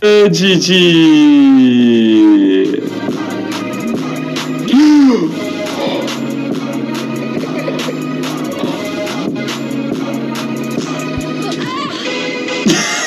Didi!